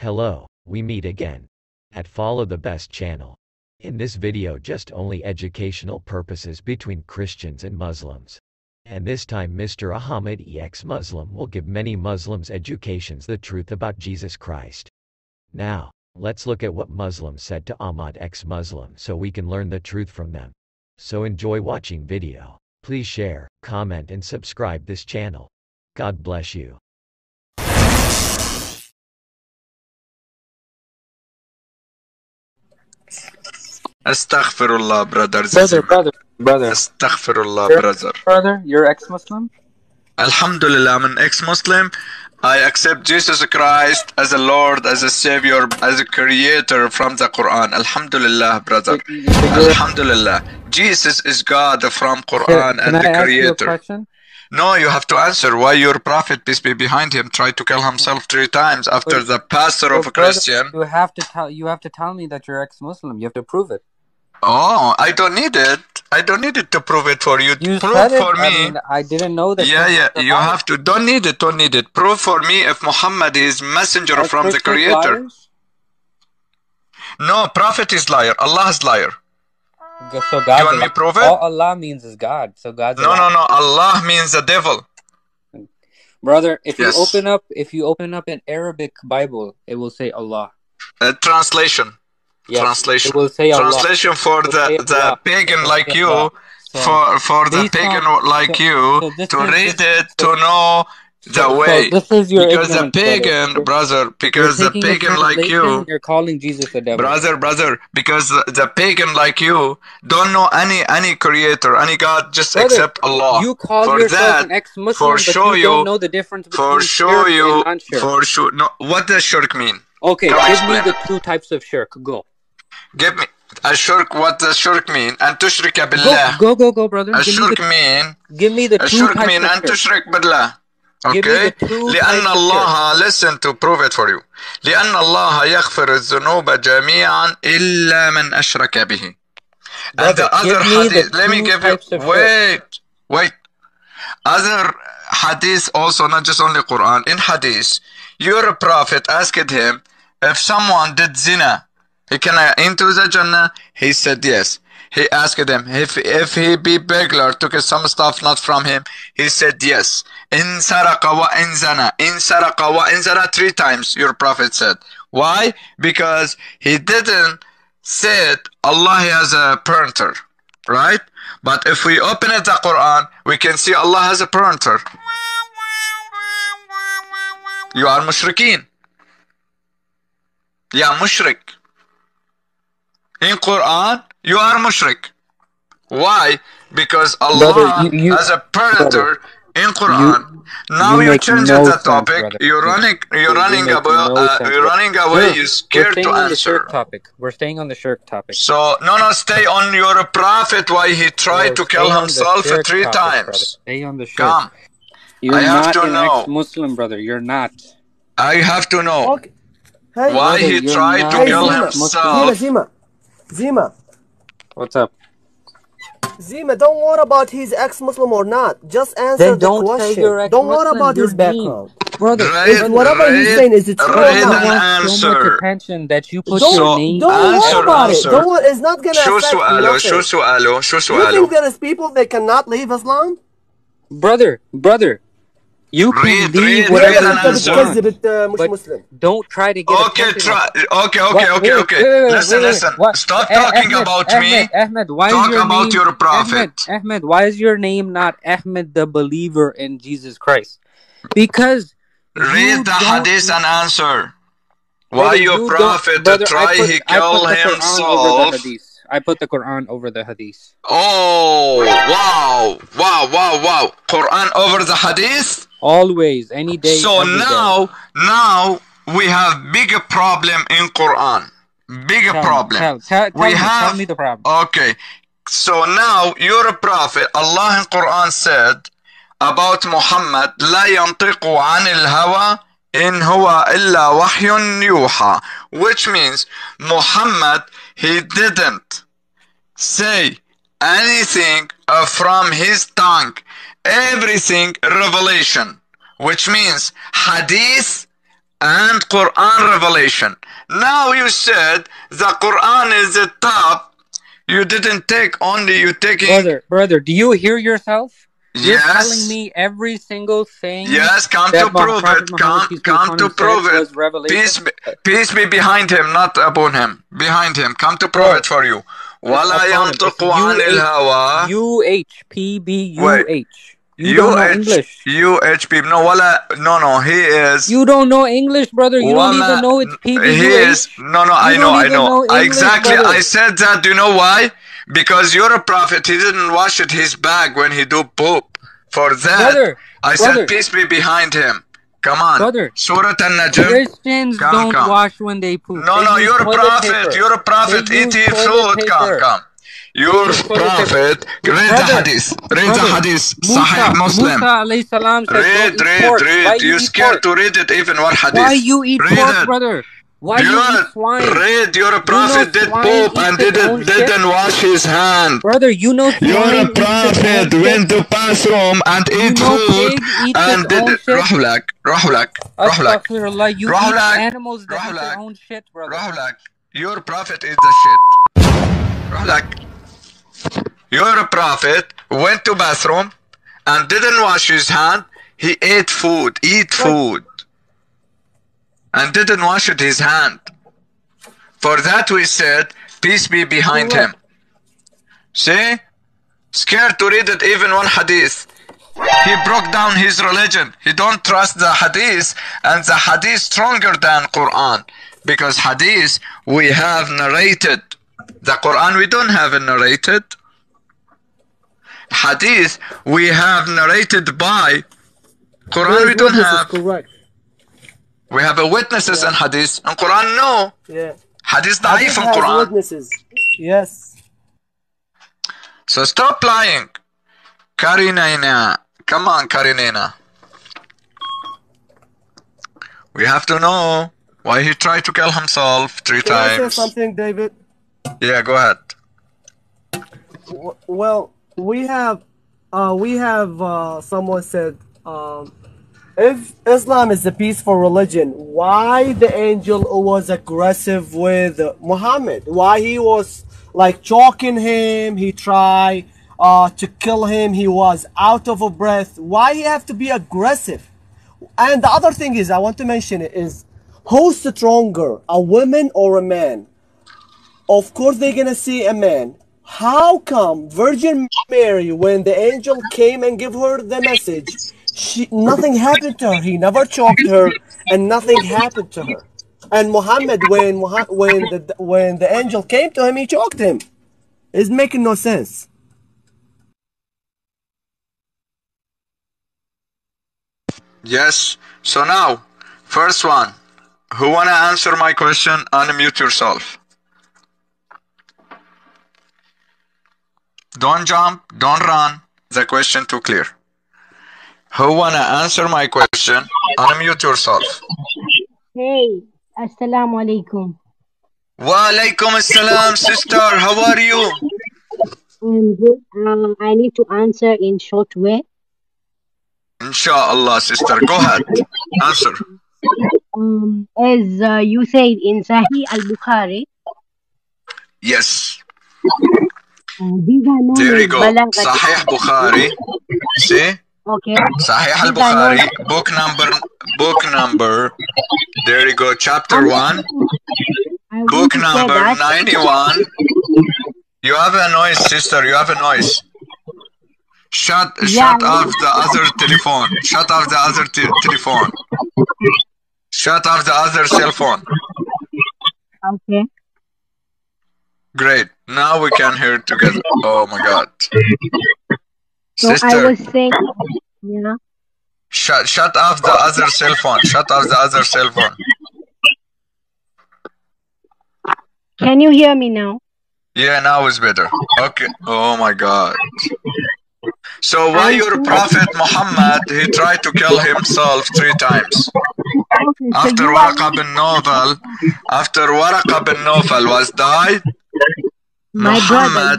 Hello, we meet again at Follow the Best channel. In this video just only educational purposes between Christians and Muslims. And this time Mr. Ahmed ex Muslim will give many Muslims educations the truth about Jesus Christ. Now, let's look at what Muslims said to Ahmad ex Muslim so we can learn the truth from them. So enjoy watching video. Please share, comment and subscribe this channel. God bless you. Astaghfirullah, brother. Brother, brother, brother. Astaghfirullah, You're- brother. Brother, you're ex-Muslim? Alhamdulillah, I'm an ex-Muslim. I accept Jesus Christ as a Lord, as a Savior, as a Creator from the Quran. Alhamdulillah, brother. Alhamdulillah. Jesus is God from Quran can and I the ask you a Creator. No, you have to answer why your prophet, peace be behind him, tried to kill himself three times after the pastor of a Christian. You have to tell you have to tell me that you're ex-Muslim. You have to prove it. Oh, I don't need it. I don't need it to prove it for you. You prove for I me. mean, I didn't know that. Yeah, yeah, you have to. Don't need it, don't need it. Prove for me if Muhammad is messenger Are from the Creator. liars? No, prophet is liar. Allah is liar. So God. You want me to prove it? All Allah means is God. So God's. a No, no, no. Allah means the devil. Brother, if Yes. you open up, if you open up an Arabic Bible, it will say Allah. Uh, translation. Yes, Translation. Will say Allah. Translation for the the pagan like you, So- for for the pagan like so- you so to read it to know the so- so way. this is your Because the ignorance, brother. pagan, brother, because the pagan like you. You're calling Jesus the devil. brother brother because the, the pagan like you don't know any any creator any god just Brother, accept allah You call for yourself that an ex-Muslim, for but show you you- don't know the difference between for show you for sure no what does shirk mean Okay, Come give me the two types of shirk. Go. give me a shirk what does shirk mean and tushrika Go, billah go, go, go, brother. a Give me shirk the, mean give me the a two shirk types mean of and shirk. tushrik billah Give me okay the two types لأن of الله listen to prove it for you لأن الله يغفر الذنوب جميعا إلا من أشرك به and Brother, the other give me the hadith, let me two give you, types of shirk. wait, wait. Other hadith also, not just only Quran, in hadith, your prophet asked him, if someone did zina, he can I into the Jannah? He said yes. He asked them if, if he be beggar, took some stuff not from him, he said yes. In saraqa wa in zana, in saraqa wa in zana, three times, your prophet said. Why? Because he didn't said Allah has a parenter, right? But if we open it the Quran, we can see Allah has a parenter. You are mushrikeen. Yeah, mushrik. In Quran, you are mushrik. Why? Because Allah Brother, you- you- has a parenter in Quran. now you you, make change no the topic. brother. you're running. You're You running make away. no uh, sense, you're brother. running away. Look, You're scared to answer. We're staying on the answer. shirk topic. We're staying on the shirk topic. So no, no, stay on your prophet. Why he tried Bro, to kill stay on the himself three topic, brother. times. Stay on the shirk. Come, You're I have not to an know. ex-Muslim, brother. You're not. I have to know Okay. Hey, why Brother, he tried not to Hey, kill Zima. Zima, himself. Zima, Zima, What's up? Zima, don't worry about he's ex-Muslim or not. Just answer Then the don't say question. you're Don't worry ex-Muslim, about his you're mean. background. Brother, Read, If whatever he's read, saying is it true or read you not. an want so much answer. attention that you put Don't, your So, name. don't worry answer, about it. answer. Don't worry. It's not gonna شو affect سؤاله شو nothing. سؤاله شو You سؤاله think there is people that cannot leave Islam? brother, brother, you can read, leave read, whatever read an uh, But Muslim. don't try to get. Okay, try. Okay, okay, okay, okay. Wait, wait, wait, listen, listen. What? Stop eh, talking Ahmed, about Ahmed, me. Ahmed, why Talk is your about name, your prophet. Ahmed, Ahmed, why is your name not Ahmed the believer in Jesus Christ? Because read the hadith and answer. Why your prophet brother, try put, he kill himself? I put the Quran over the Hadith. Oh wow, wow, wow, wow! Quran over the Hadith Always, any day. So every day. now, now we have big problem in Quran. Big Tell me, problem. Tell, tell, tell we me, have tell me the problem. Okay. So now your prophet, Allah in Quran said about Muhammad, لا ينطق عن الهوى إن هو إلا وحي يوحى. Which means Muhammad, he didn't say anything uh, from his tongue. Everything revelation. Which means hadith and Quran revelation. Now you said the Quran is the top. You didn't take only you taking Brother, brother, do you hear yourself? You're yes. telling me every single thing. Yes, come to prove Prophet it. Muhammad, Come, come to prove it. Peace, be, peace be behind him, not upon him. Behind him. Come to prove it for you. ولا upon him. ينطق It's عن UH. الهوى U H P B U Wait. H. You don't know English. UHP. No, ولا, no, no, he is. You don't know English, brother. You don't ولا- even know it's P B He U is. H. No, no, I You know, don't I even know. know English, exactly. brother. I said that. Do you know why? Because you're a prophet. He didn't wash it his bag when he do poop. For that, Brother, I brother. said peace be behind him. Come on. Brother. Surah An-Najm. Christians Come, don't come. wash when they poop. No, They no, you're a prophet. paper. You're a prophet. They Eat your food. Come, paper. come. You're toilet prophet. Read the hadith. Read the hadith. Musa, Sahih Muslim. Musa salam said, Read, read. Why read. you You scared pork? to read it even one hadith. Why you eat read pork, it. brother? Why do you swine? Read, you're a prophet, you know did poop and didn't, didn't wash his hand. Brother, you know You're a prophet, went to bathroom and you eat food eat and did it. Rahlak, Rahlak, Rahlak. You Rahlak, eat animals that Rahlak, eat their own shit, brother. Rahlak, your prophet is the shit. Rahlak, you're a prophet, went to bathroom and didn't wash his hand. He ate food, eat food and didn't wash it his hand. For that we said peace be behind him. See? Scared to read it even one hadith. He broke down his religion. He don't trust the hadith and the hadith stronger than quran. Because hadith we have narrated. The quran we don't have it narrated. Hadith we have narrated by quran we don't have correct. We have a witnesses yeah. in hadith. and Quran, no. Yeah. Hadith da'if in Quran. witnesses. Yes. So stop lying. Karina. Come on, Karinina. We have to know why he tried to kill himself three Can times. Can I say something, David? Yeah, go ahead. Well, we have, uh, we have uh, someone said um, if Islam is a peaceful religion, why the angel was aggressive with Muhammad? Why he was like choking him? He tried uh, to kill him. He was out of a breath. Why he have to be aggressive? And the other thing is, I want to mention it is, who's stronger, a woman or a man? Of course, they're gonna see a man. How come Virgin Mary, when the angel came and gave her the message, she nothing happened to her. He never choked her, and nothing happened to her. And Muhammad, when when the when the angel came to him, he choked him. It's making no sense. yes so now first one who wanna answer my question unmute yourself don't jump don't run the question too clear who wanna answer my question unmute yourself Hey, Assalamu alaikum. Walaikum assalam, sister. How are you? I'm good. Um, I need to answer in short way. Inshallah, sister. Go ahead. Answer. Um, as uh, you said in Sahih al-Bukhari, Yes. uh, these are known There you go. Sahih Bukhari. See? Okay. Sahih al These are known- Bukhari. Book number. Book number. There you go. Chapter one. Book number 91. You have a noise, sister. You have a noise. Shut, Yeah, shut off the other telephone. Shut off the other te- telephone. Shut off the other cell phone. Okay. Great. Now we can hear together. Oh my God. So I was saying, yeah. shut shut off the other cell phone. Shut off the other cell phone. Can you hear me now? Yeah, now it's better. Okay. Oh my God. So why your prophet Muhammad he tried to kill himself three times? After Waraqa bin Nawfal, after Waraqa bin Nawfal was died, my brother,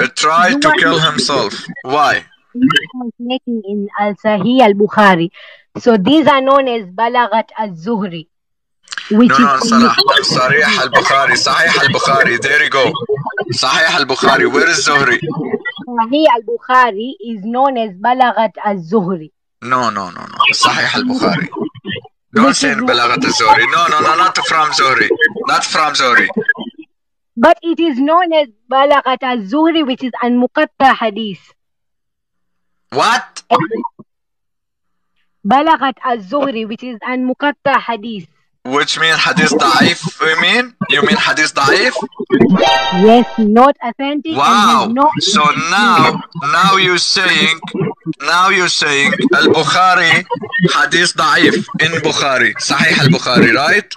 he tried to kill himself. Why? Translating in Al Sahih Al Bukhari. So these are known as Balagat Al Zuhri. Which no, no, Sahih Al Bukhari. Sahih Al Bukhari. There you go. Sahih Al Bukhari. Where is Zuhri? Sahih Al Bukhari is known as Balagat Al Zuhri. No, no, no, no. Sahih Al Bukhari. Don't say Balagat Al Zuhri. No, no, no, not from Zuhri. Not from Zuhri. But it is known as Balaghat al-Zuhri, which is an muqatta hadith. What? Balaghat al-Zuhri, which is an muqatta hadith. Which means hadith da'if, you mean? You mean hadith da'if? Yes, not authentic. Wow. Not so now, now you're saying, now you're saying al-Bukhari, hadith da'if in Bukhari. Sahih al-Bukhari, right?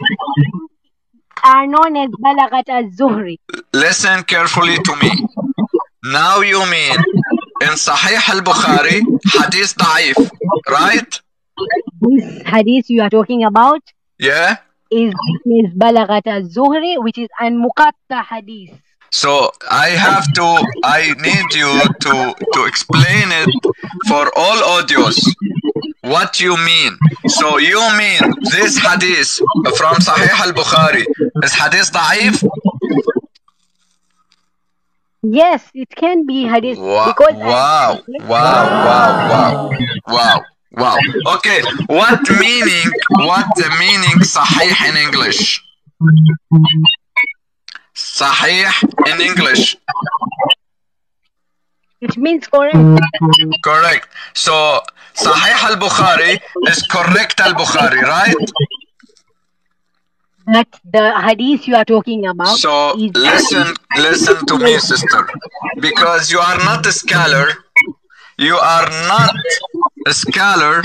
Are known as Balaghat al-Zuhri. listen carefully to me. Now you mean in Sahih al-Bukhari, hadith da'if, right? This hadith you are talking about Yeah? is, is Balaghat al-Zuhri, which is al-Muqatta hadith. So I have to, I need you to, to explain it for all audios. What you mean? So you mean this hadith from Sahih al-Bukhari is hadith da'if? Yes, it can be hadith Wow, because wow, wow, wow, wow, wow, wow. Okay, what meaning, what the meaning sahih in English? Sahih in English, it means correct. correct. So Sahih al-Bukhari is correct al-Bukhari, right? But the hadith you are talking about So is listen, listen to me, sister, because you are not a scholar. You are not a scholar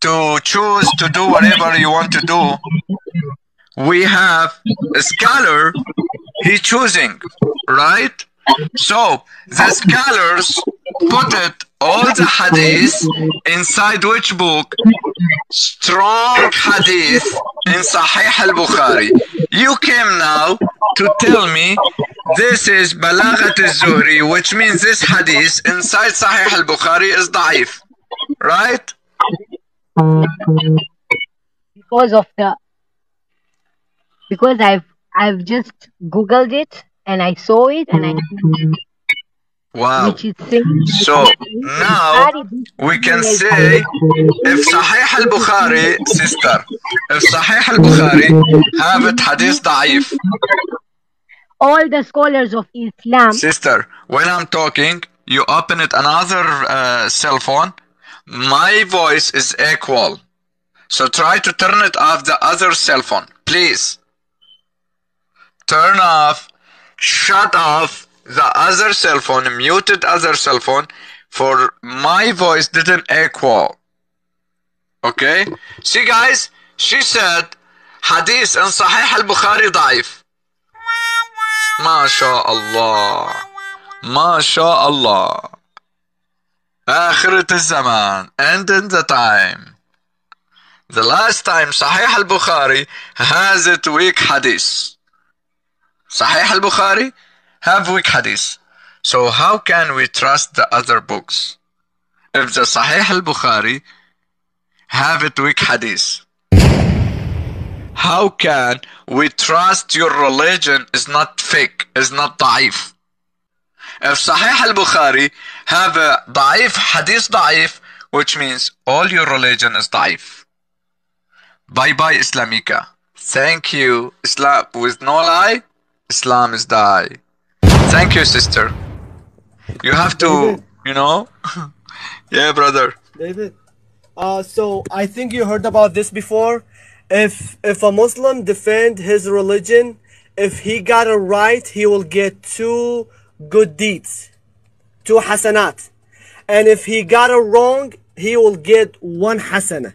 to choose to do whatever you want to do. We have a scholar. He choosing, right? So the scholars put it all the hadith inside which book? Strong hadith in Sahih al-Bukhari. You came now to tell me this is Balaghat al-Zuhri, which means this hadith inside Sahih al-Bukhari is da'if. Right? because of the because I've I've just googled it and I saw it and I Wow. which is saying So now we can say if Sahih al-Bukhari, sister, if Sahih al-Bukhari have it hadith da'if, all the scholars of Islam sister, when I'm talking, you open it another uh, cell phone, my voice is equal. So try to turn it off the other cell phone, please. Turn off, shut off the other cell phone, muted other cell phone, for my voice didn't equal. Okay? See guys, she said hadith in Sahih al-Bukhari ضعيف. ما شاء الله ما شاء الله آخرة الزمان end in the time the last time Sahih al-Bukhari has it weak hadith Sahih al-Bukhari have weak hadith so how can we trust the other books if the Sahih al-Bukhari have it weak hadith how can we trust your religion is not fake, is not da'if? If Sahih al-Bukhari have a da'if, hadith da'if, which means all your religion is da'if. Bye bye Islamika. Thank you. Islam with no lie, Islam is die. Thank you, sister. You have to, you know. yeah, brother. David. Uh, so I think you heard about this before. If if a Muslim defend his religion, if he got it right, he will get two good deeds, two hasanat, and if he got it wrong, he will get one hasana.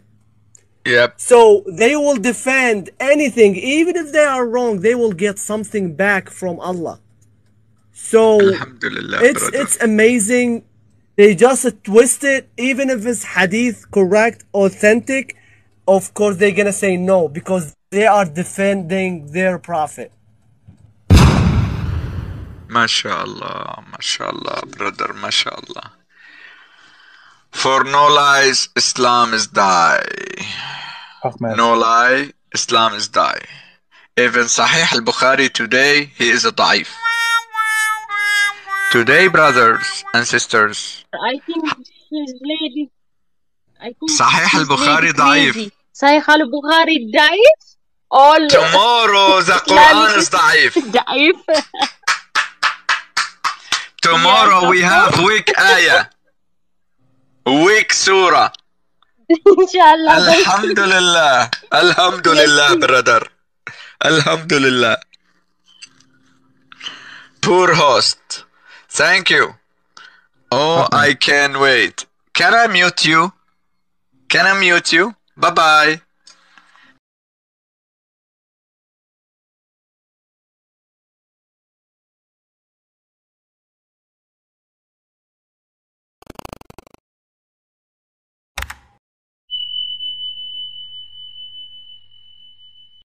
Yep. So they will defend anything, even if they are wrong, they will get something back from Allah. So it's brother. it's amazing. They just twist it, even if it's hadith correct, authentic. Of course, they're gonna say no because they are defending their prophet. MashaAllah, MashaAllah, brother, MashaAllah. For no lies, Islam is die. Ahmed. No lie, Islam is die. Even Sahih al-Bukhari today, he is a da'if. Today, brothers and sisters. I think his lady. I think Sahih al-Bukhari da'if. Sahih al-Bukhari da'if? All Tomorrow the Quran is da'if. da'if. Tomorrow we have weak ayah. Weak surah. Inshallah. Alhamdulillah. Alhamdulillah, brother. Alhamdulillah. Poor host. Thank you. Oh, uh-huh. I can't wait. Can I mute you? Can I mute you? Bye bye.